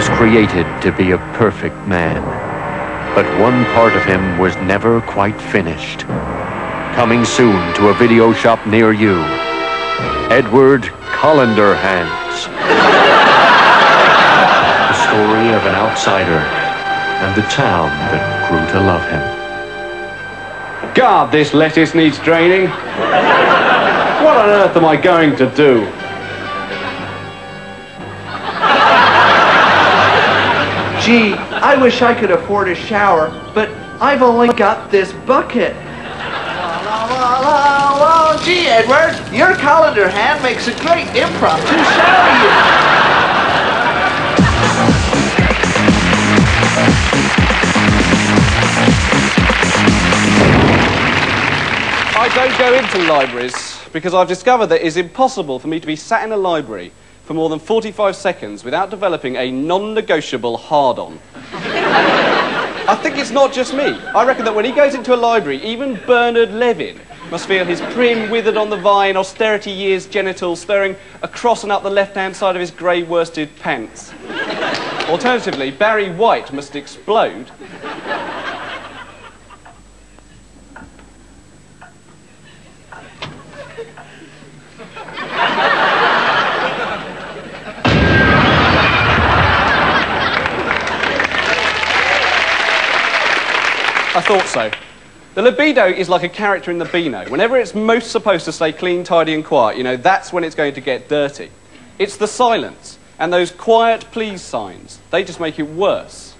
was created to be a perfect man. But one part of him was never quite finished. Coming soon to a video shop near you. Edward Colander Hands. the story of an outsider and the town that grew to love him. God, this lettuce needs draining. What on earth am I going to do? Gee, I wish I could afford a shower, but I've only got this bucket. La, la, la, la. Gee, Edward, your colander hand makes a great impromptu shower unit. I don't go into libraries because I've discovered that it is impossible for me to be sat in a library for more than 45 seconds without developing a non-negotiable hard-on. I think it's not just me. I reckon that when he goes into a library, even Bernard Levin must feel his prim, withered on the vine, austerity years genitals stirring across and up the left-hand side of his grey worsted pants. Alternatively, Barry White must explode I thought so. The libido is like a character in the Beano. Whenever it's most supposed to stay clean, tidy, and quiet, you know, that's when it's going to get dirty. It's the silence and those quiet please signs. They just make it worse.